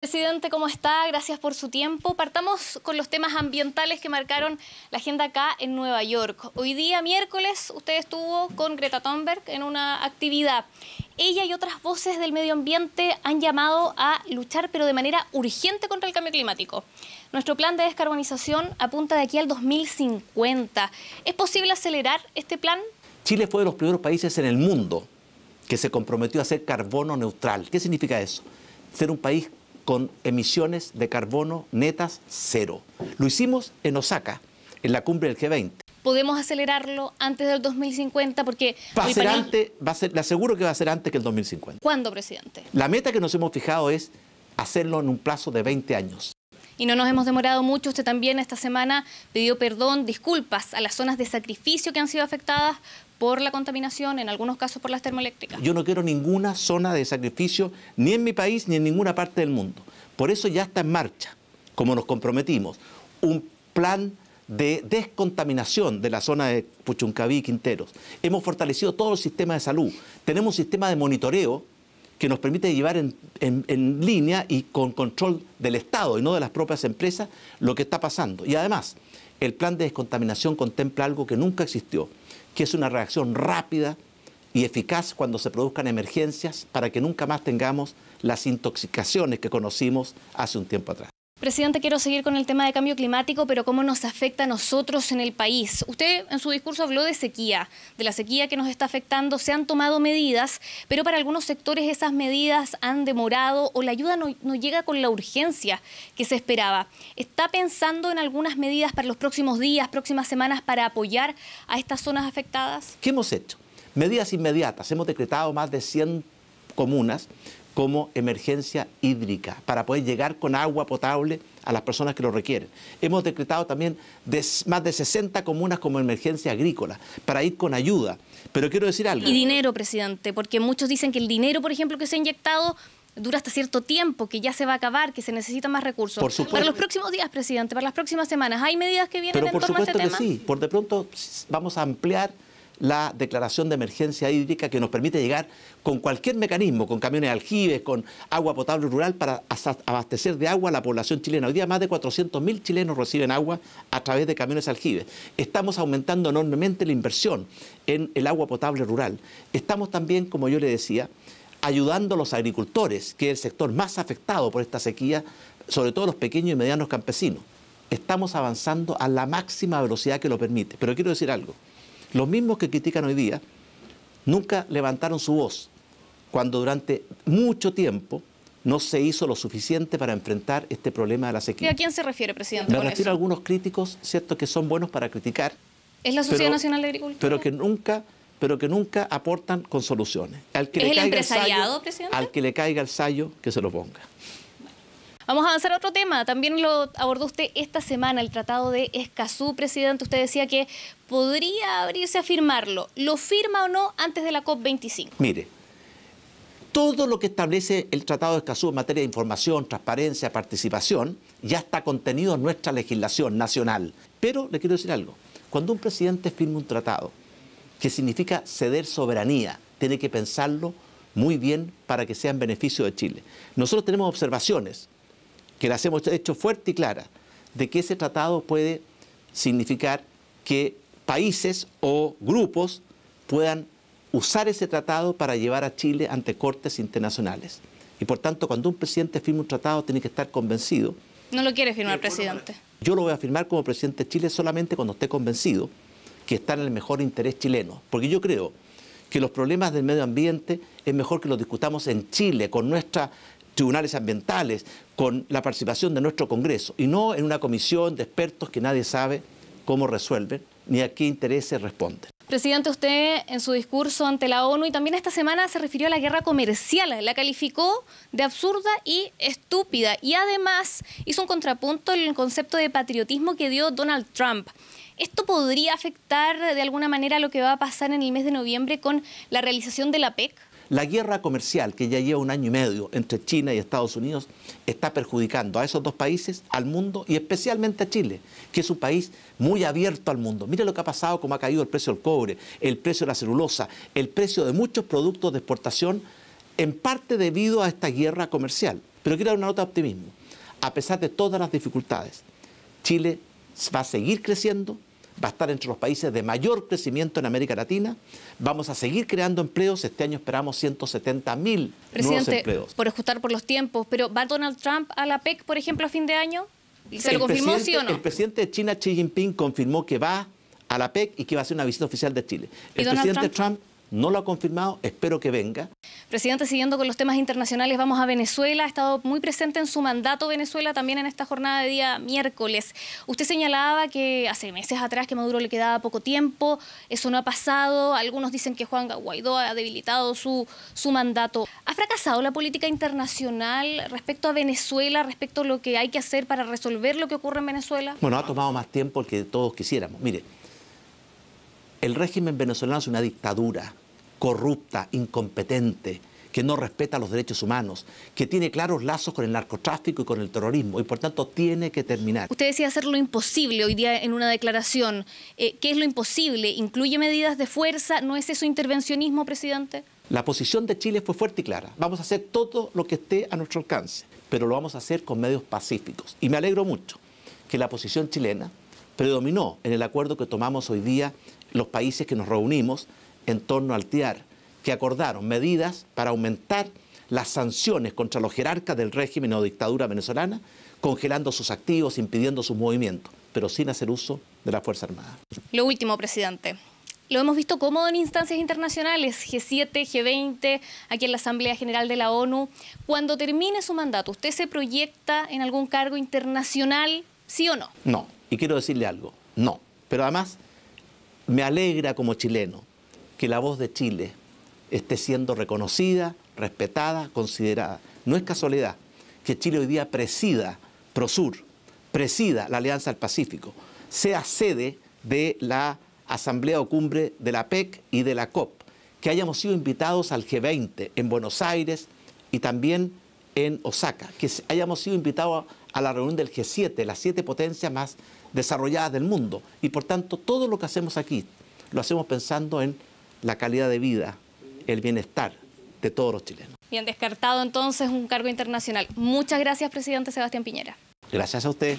Presidente, ¿cómo está? Gracias por su tiempo. Partamos con los temas ambientales que marcaron la agenda acá en Nueva York. Hoy día, miércoles, usted estuvo con Greta Thunberg en una actividad. Ella y otras voces del medio ambiente han llamado a luchar, pero de manera urgente, contra el cambio climático. Nuestro plan de descarbonización apunta de aquí al 2050. ¿Es posible acelerar este plan? Chile fue de los primeros países en el mundo que se comprometió a ser carbono neutral. ¿Qué significa eso? Ser un país con emisiones de carbono netas cero. Lo hicimos en Osaka, en la cumbre del G20. ¿Podemos acelerarlo antes del 2050? Porque va a ser antes, va a ser, le aseguro que va a ser antes que el 2050. ¿Cuándo, presidente? La meta que nos hemos fijado es hacerlo en un plazo de 20 años. Y no nos hemos demorado mucho. Usted también esta semana pidió perdón, disculpas a las zonas de sacrificio que han sido afectadas por la contaminación, en algunos casos por las termoeléctricas. Yo no quiero ninguna zona de sacrificio, ni en mi país, ni en ninguna parte del mundo. Por eso ya está en marcha, como nos comprometimos, un plan de descontaminación de la zona de Puchuncaví y Quinteros. Hemos fortalecido todo el sistema de salud. Tenemos un sistema de monitoreo que nos permite llevar en, en, línea y con control del Estado y no de las propias empresas lo que está pasando. Y además, el plan de descontaminación contempla algo que nunca existió, que es una reacción rápida y eficaz cuando se produzcan emergencias para que nunca más tengamos las intoxicaciones que conocimos hace un tiempo atrás. Presidente, quiero seguir con el tema de cambio climático, pero cómo nos afecta a nosotros en el país. Usted en su discurso habló de sequía, de la sequía que nos está afectando. Se han tomado medidas, pero para algunos sectores esas medidas han demorado o la ayuda no, no llega con la urgencia que se esperaba. ¿Está pensando en algunas medidas para los próximos días, próximas semanas para apoyar a estas zonas afectadas? ¿Qué hemos hecho? Medidas inmediatas. Hemos decretado más de 100 comunas como emergencia hídrica para poder llegar con agua potable a las personas que lo requieren. Hemos decretado también más de 60 comunas como emergencia agrícola para ir con ayuda. Pero quiero decir algo. Y dinero, presidente, porque muchos dicen que el dinero, por ejemplo, que se ha inyectado dura hasta cierto tiempo, que ya se va a acabar, que se necesitan más recursos. Por supuesto. Para los próximos días, presidente, para las próximas semanas, ¿hay medidas que vienen Pero en por torno a supuesto este que tema? sí. Por de pronto vamos a ampliar la declaración de emergencia hídrica que nos permite llegar con cualquier mecanismo, con camiones aljibes, con agua potable rural para abastecer de agua a la población chilena. Hoy día más de 400.000 chilenos reciben agua a través de camiones aljibes. Estamos aumentando enormemente la inversión en el agua potable rural. Estamos también, como yo le decía, ayudando a los agricultores, que es el sector más afectado por esta sequía, sobre todo los pequeños y medianos campesinos. Estamos avanzando a la máxima velocidad que lo permite. Pero quiero decir algo. Los mismos que critican hoy día nunca levantaron su voz cuando durante mucho tiempo no se hizo lo suficiente para enfrentar este problema de la sequía. ¿Y a quién se refiere, presidente? Me refiero eso? a algunos críticos, cierto, que son buenos para criticar, ¿Es la Sociedad pero- Nacional de Agricultura? pero que nunca, pero que nunca aportan con soluciones. Al que ¿Es le el caiga empresariado, sayo, presidente? Al que le caiga el sayo, que se lo ponga. Vamos a avanzar a otro tema. También lo abordó usted esta semana, el Tratado de Escazú, presidente. Usted decía que podría abrirse a firmarlo. ¿Lo firma o no antes de la COP25? Mire, todo lo que establece el Tratado de Escazú en materia de información, transparencia, participación, ya está contenido en nuestra legislación nacional. Pero le quiero decir algo, cuando un presidente firma un tratado, que significa ceder soberanía, tiene que pensarlo muy bien para que sea en beneficio de Chile. Nosotros tenemos observaciones que las hemos hecho fuerte y clara, de que ese tratado puede significar que países o grupos puedan usar ese tratado para llevar a Chile ante cortes internacionales. Y por tanto, cuando un presidente firma un tratado, tiene que estar convencido. No lo quiere firmar, presidente. Yo lo voy a firmar como presidente de Chile solamente cuando esté convencido que está en el mejor interés chileno. Porque yo creo que los problemas del medio ambiente es mejor que los discutamos en Chile, con nuestros tribunales ambientales, con la participación de nuestro Congreso, y no en una comisión de expertos que nadie sabe cómo resuelven ni a qué intereses responden. Presidente, usted en su discurso ante la ONU y también esta semana se refirió a la guerra comercial, la calificó de absurda y estúpida y además hizo un contrapunto en el concepto de patriotismo que dio Donald Trump. ¿Esto podría afectar de alguna manera lo que va a pasar en el mes de noviembre con la realización de la PEC? La guerra comercial que ya lleva un año y medio entre China y Estados Unidos está perjudicando a esos dos países, al mundo y especialmente a Chile, que es un país muy abierto al mundo. Mire lo que ha pasado, cómo ha caído el precio del cobre, el precio de la celulosa, el precio de muchos productos de exportación, en parte debido a esta guerra comercial. Pero quiero dar una nota de optimismo. A pesar de todas las dificultades, Chile va a seguir creciendo, va a estar entre los países de mayor crecimiento en América Latina. Vamos a seguir creando empleos. Este año esperamos 170 mil nuevos empleos. Por ajustar por los tiempos, pero ¿va Donald Trump a la PEC, por ejemplo, a fin de año? ¿Se lo confirmó, sí o no? El presidente de China, Xi Jinping, confirmó que va a la PEC y que va a hacer una visita oficial de Chile. El presidente Trump no lo ha confirmado, espero que venga. Presidente, siguiendo con los temas internacionales, vamos a Venezuela. Ha estado muy presente en su mandato Venezuela también en esta jornada de día miércoles. Usted señalaba que hace meses atrás que Maduro le quedaba poco tiempo, eso no ha pasado. Algunos dicen que Juan Guaidó ha debilitado su, su mandato. ¿Ha fracasado la política internacional respecto a Venezuela, respecto a lo que hay que hacer para resolver lo que ocurre en Venezuela? Bueno, ha tomado más tiempo que todos quisiéramos. Mire, el régimen venezolano es una dictadura corrupta, incompetente, que no respeta los derechos humanos, que tiene claros lazos con el narcotráfico y con el terrorismo y por tanto tiene que terminar. Usted decía hacer lo imposible hoy día en una declaración. Eh, ¿Qué es lo imposible? ¿Incluye medidas de fuerza? ¿No es eso intervencionismo, presidente? La posición de Chile fue fuerte y clara. Vamos a hacer todo lo que esté a nuestro alcance, pero lo vamos a hacer con medios pacíficos. Y me alegro mucho que la posición chilena predominó en el acuerdo que tomamos hoy día los países que nos reunimos en torno al TIAR, que acordaron medidas para aumentar las sanciones contra los jerarcas del régimen o dictadura venezolana, congelando sus activos, impidiendo sus movimientos, pero sin hacer uso de la Fuerza Armada. Lo último, presidente. Lo hemos visto cómodo en instancias internacionales, G7, G20, aquí en la Asamblea General de la ONU. Cuando termine su mandato, ¿usted se proyecta en algún cargo internacional, sí o no? No, y quiero decirle algo, no. Pero además me alegra como chileno que la voz de Chile esté siendo reconocida, respetada, considerada. No es casualidad que Chile hoy día presida Prosur, presida la Alianza del Pacífico, sea sede de la Asamblea o Cumbre de la PEC y de la COP, que hayamos sido invitados al G20 en Buenos Aires y también en Osaka, que hayamos sido invitados a la reunión del G7, las siete potencias más desarrolladas del mundo. Y por tanto, todo lo que hacemos aquí lo hacemos pensando en la calidad de vida, el bienestar de todos los chilenos. Bien, descartado entonces un cargo internacional. Muchas gracias, presidente Sebastián Piñera. Gracias a usted.